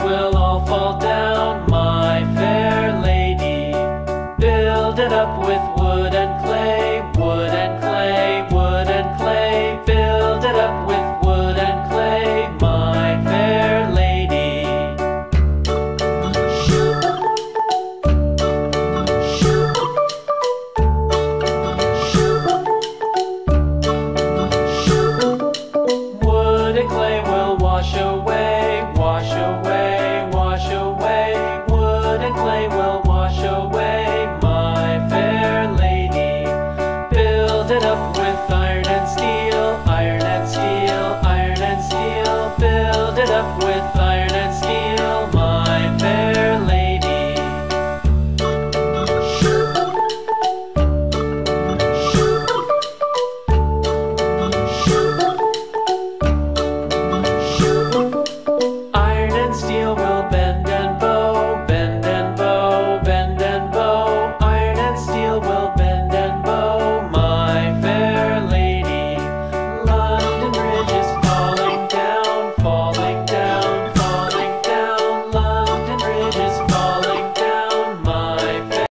will all fall down, my fair lady. Build it up with wood and clay, wood and clay, wood and clay. Build it up with wood and clay, my fair lady. Wood and clay will wash away. up with